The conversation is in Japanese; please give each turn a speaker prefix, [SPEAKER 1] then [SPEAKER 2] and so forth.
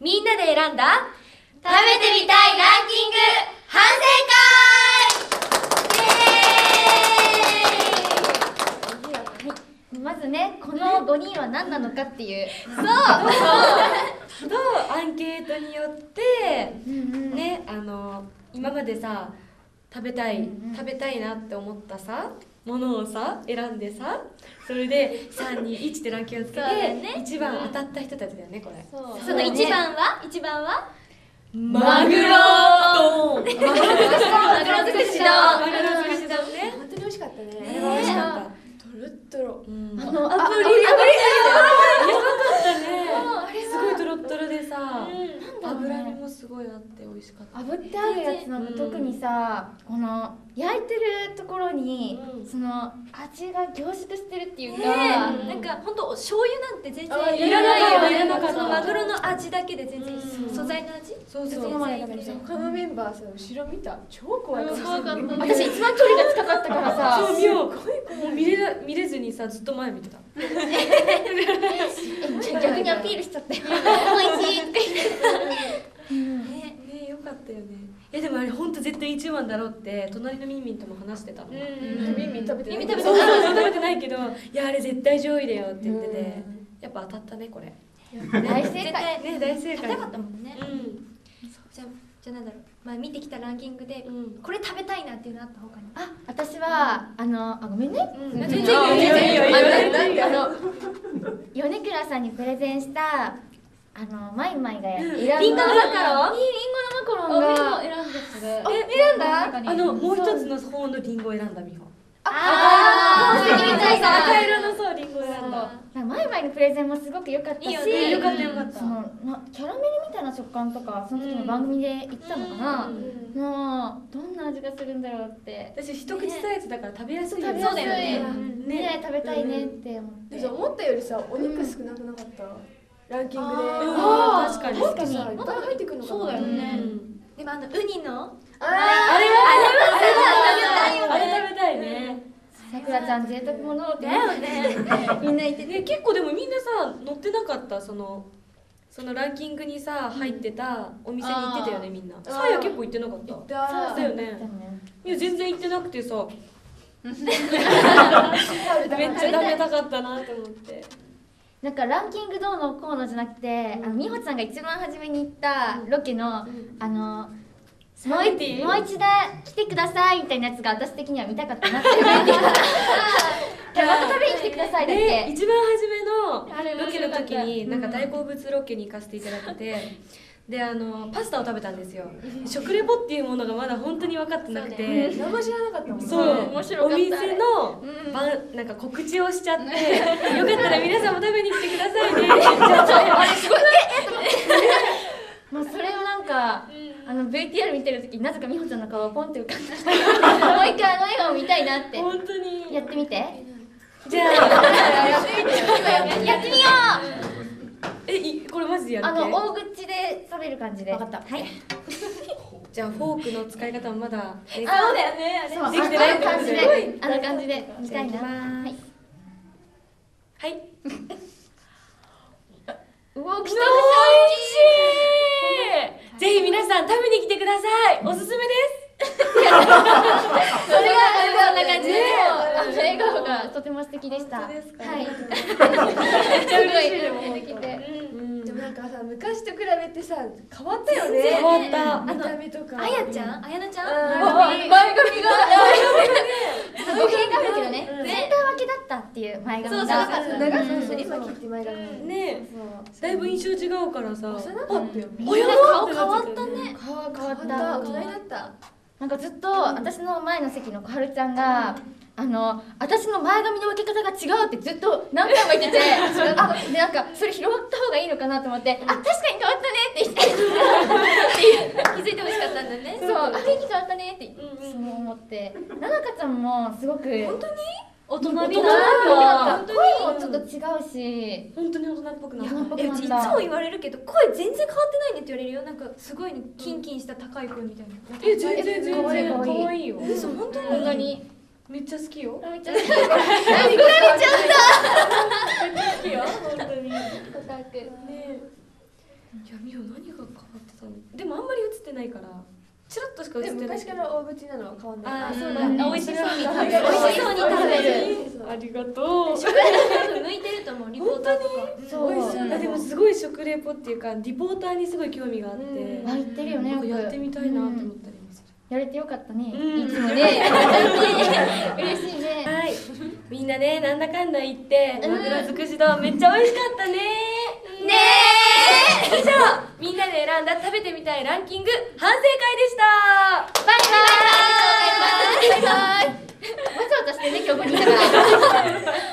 [SPEAKER 1] みんなで選んだ
[SPEAKER 2] 食べてみたいランキング反省会!
[SPEAKER 3] まずねこの5人は何なのかっていう。
[SPEAKER 1] そう!とアンケートによってねあの今までさ食べたい、食べたいなって思ったさものをさ選んでさそれで321ってランキングをつけて、
[SPEAKER 3] ね。
[SPEAKER 1] 一番当たった人たちだよねこれ。
[SPEAKER 3] そう。
[SPEAKER 1] その一番は？
[SPEAKER 3] 一番は？
[SPEAKER 1] マグロマグロ尽くし
[SPEAKER 3] 丼。
[SPEAKER 1] マグロ尽くし丼ね。
[SPEAKER 4] 本当に美味しかったね。
[SPEAKER 1] あれは美味しかった。
[SPEAKER 4] トロットロ。
[SPEAKER 1] うん。
[SPEAKER 3] あの
[SPEAKER 1] アプリ
[SPEAKER 3] あ
[SPEAKER 1] やばかったねすごいトロットロでさ脂身もすごいあって美味しかった。
[SPEAKER 3] 炙ってあるやつなんか特にさ、この焼いてるところに、
[SPEAKER 1] うん。
[SPEAKER 3] その味が凝縮してるっていうか、
[SPEAKER 1] ね
[SPEAKER 2] なんか本当醤油なんて全
[SPEAKER 4] あ
[SPEAKER 2] 然
[SPEAKER 1] いらないよね。その
[SPEAKER 2] マグロの味だけで全然素材の味？
[SPEAKER 1] そうそう。
[SPEAKER 3] 今まで食べて
[SPEAKER 4] 他のメンバーさ後ろ見た？超怖い顔してる。
[SPEAKER 3] 私一番距離が近かったからさ。
[SPEAKER 1] そう見よう。もう見れな見れずにさずっと前見てた。
[SPEAKER 3] 逆にアピールしちゃったよ美味しいって
[SPEAKER 1] ねねよかったよね。えでもあれ本当絶対一番だろうって隣のミンミンとも話してたの、
[SPEAKER 4] うんミンミン食べてない。
[SPEAKER 2] ミンミン食べて
[SPEAKER 1] ない。けどいやあれ絶対上位だよって言っててやっぱ当たったねこれ。
[SPEAKER 3] 大正解。
[SPEAKER 1] ね大正解。
[SPEAKER 2] 食べたかったもんね。
[SPEAKER 1] うん。
[SPEAKER 2] じゃあじゃあなんだろう。まあ見てきたランキングで
[SPEAKER 1] うん。
[SPEAKER 2] これ食べたいなっていうのあった他に？
[SPEAKER 3] あ私はあのあごめんね、
[SPEAKER 2] うん。
[SPEAKER 3] 全
[SPEAKER 2] 全然いいよ。全然いいよ。
[SPEAKER 3] あの米倉さんにプレゼンしたあのマイマイが選ん。だ
[SPEAKER 2] リンゴのマカロ？ン
[SPEAKER 3] いいリンゴのマカロンが。
[SPEAKER 2] 選んでそれ
[SPEAKER 3] え選んだ？
[SPEAKER 1] あのもう一つの方のリンゴを選んだ美穂
[SPEAKER 3] あー。宝石みたいな
[SPEAKER 1] 赤色のそうリンゴを選んだ。
[SPEAKER 3] なんかマイマイのプレゼンもすごく良かったし
[SPEAKER 2] いいよね。
[SPEAKER 1] よかったよかった。
[SPEAKER 3] そのなキャラメルみたいな食感とかその時の番組で言ってたのかな、
[SPEAKER 1] うん。
[SPEAKER 3] もうどんな味がするんだろうって。
[SPEAKER 1] 私一口サイズだから食べやすいよね。
[SPEAKER 3] 食べやすい
[SPEAKER 2] そうだよね。
[SPEAKER 1] うん
[SPEAKER 3] ね食べたいねって思って、
[SPEAKER 4] 思ったよりさお肉少なくなかった？ランキングで。
[SPEAKER 1] あー確かに。
[SPEAKER 4] もっとさいっぱい入ってくるのかな。
[SPEAKER 2] そうだよね。
[SPEAKER 1] うん
[SPEAKER 2] でもあのウニの
[SPEAKER 4] あ
[SPEAKER 1] あれは
[SPEAKER 2] あれは
[SPEAKER 1] あれ食べたいね。
[SPEAKER 3] さくらちゃん贅沢者って
[SPEAKER 2] だよね。
[SPEAKER 3] みんな言って。
[SPEAKER 1] ね結構でもみんなさ載ってなかった？そのそのランキングにさ入ってたお店に行ってたよねみんな。
[SPEAKER 4] ー。
[SPEAKER 1] さや結構行ってなかった。そうだよね。いや全然行ってなくてさ。めっちゃ食べたかったなと思って
[SPEAKER 3] なんかランキングどうのこうのじゃなくて、あの美穂ちゃんが一番初めに行ったロケの、あのもう一もう一度来てくださいみたいなやつが私的には見たかったなって思って。また食べに来てくださいだっ
[SPEAKER 1] で
[SPEAKER 3] て
[SPEAKER 1] 一番初めのロケの時になんか大好物ロケに行かせていただいて。であのパスタを食べたんですよ。食レポっていうものがまだ本当に分かってなくて。
[SPEAKER 4] 名前知らなかったもんね。
[SPEAKER 1] そう、
[SPEAKER 3] 面白かった
[SPEAKER 1] お店の、ばん。なんか告知をしちゃって。よかったら皆さんも食べに来てくださいね。
[SPEAKER 3] もう それをなんか、あの VTR 見てる時なぜか美穂ちゃんの顔がポンって浮かんだ。もう一回あの笑顔見たいなって。
[SPEAKER 1] 本当に。
[SPEAKER 3] やってみて。
[SPEAKER 1] じゃあ。
[SPEAKER 3] やってみよ
[SPEAKER 1] えいこれマジでや
[SPEAKER 3] うあ
[SPEAKER 1] るっけ
[SPEAKER 3] の大口で食べる感じで。分かった。はい。
[SPEAKER 1] じゃあフォークの使い方はまだ、ね、
[SPEAKER 2] そうだよね。あれ
[SPEAKER 1] できてないってことで。
[SPEAKER 3] であの感じで見たいな。はい。
[SPEAKER 1] はい
[SPEAKER 3] うお来
[SPEAKER 1] 美味しい。ぜひ皆さん食べに来てください。おすすめです。
[SPEAKER 3] それがそんな感じで、
[SPEAKER 1] ね
[SPEAKER 3] あの笑顔がとても素敵でした。
[SPEAKER 1] 本当ですか？
[SPEAKER 3] はい。
[SPEAKER 1] めっちゃ嬉しいでも
[SPEAKER 3] 出てきて。
[SPEAKER 1] うん。
[SPEAKER 4] でもなんかさ昔と比べてさ変わったよね。
[SPEAKER 1] 変わった。
[SPEAKER 4] 見た目とか。
[SPEAKER 2] あやちゃん？あやなちゃん？
[SPEAKER 4] うん。
[SPEAKER 3] 前髪が。語弊があるけどね、いう前髪が。
[SPEAKER 2] そう。そうそう
[SPEAKER 4] そう。そう今切って前髪。
[SPEAKER 1] ね
[SPEAKER 3] そう
[SPEAKER 1] だいぶ印象違うからさ。
[SPEAKER 4] 幼かったよ。
[SPEAKER 3] みんな
[SPEAKER 2] 顔変わったね。
[SPEAKER 3] 変わっ
[SPEAKER 4] 変わった。
[SPEAKER 3] た
[SPEAKER 4] 大。人になった。
[SPEAKER 3] なんかずっと私の前の席の小春ちゃんが。あの私の前髪の分け方が違うってずっと何回も言ってて あでなんかそれ拾った方がいいのかなと思って「あ確かに変わったね」って言って。
[SPEAKER 2] 気づいてほしかったんだね。
[SPEAKER 3] そう、あ、元気変わったねって、
[SPEAKER 1] うんうん
[SPEAKER 3] そう思って。ななかちゃんもすごく。本当に？
[SPEAKER 2] 大人
[SPEAKER 1] 大人
[SPEAKER 2] にな
[SPEAKER 1] だ
[SPEAKER 2] る
[SPEAKER 3] 声もちょっと違うし。
[SPEAKER 1] 本当に大人っぽくなった。
[SPEAKER 2] いつも言われるけど声全然変わってないねって言われるよ。なんかすごいねキンキンした高い声みたいな。
[SPEAKER 1] え全然全然
[SPEAKER 3] 可愛い
[SPEAKER 1] よ。
[SPEAKER 2] 嘘本当
[SPEAKER 3] 本当に？
[SPEAKER 1] めっちゃ好きよ。
[SPEAKER 3] めっちゃ好き。何これちゃ
[SPEAKER 1] 好きよ。本当に。ね
[SPEAKER 3] った。オタク。
[SPEAKER 1] いや何が変わってたの？でもあんまり映ってないからチラッとしか映
[SPEAKER 4] で
[SPEAKER 1] ってない。
[SPEAKER 4] 昔から大口なのは変わんない。
[SPEAKER 1] あーそう
[SPEAKER 3] なんだ。
[SPEAKER 1] だ美味しそうに食べる
[SPEAKER 3] 美味しそうに
[SPEAKER 1] ありがとう。
[SPEAKER 2] 食レポ多分向いてると思うリポーターとか。
[SPEAKER 3] そう。
[SPEAKER 1] でもすごい食レポっていうかリポーターにすごい興味があって、
[SPEAKER 4] うん。
[SPEAKER 3] あ言ってるよね
[SPEAKER 1] やってみたいなと思ったりもする、
[SPEAKER 3] やれてよかったね、
[SPEAKER 1] うん
[SPEAKER 3] いつもね。嬉しいね。
[SPEAKER 1] はい。みんなねなんだかんだ言って
[SPEAKER 3] うん。
[SPEAKER 1] マグロ尽くし丼めっちゃ美味しかったね。
[SPEAKER 3] ね
[SPEAKER 1] 以上みんなで選んだ食べてみたいランキング反省会でした。
[SPEAKER 3] バイバイ。バイバイとしてね今日ここにいたから。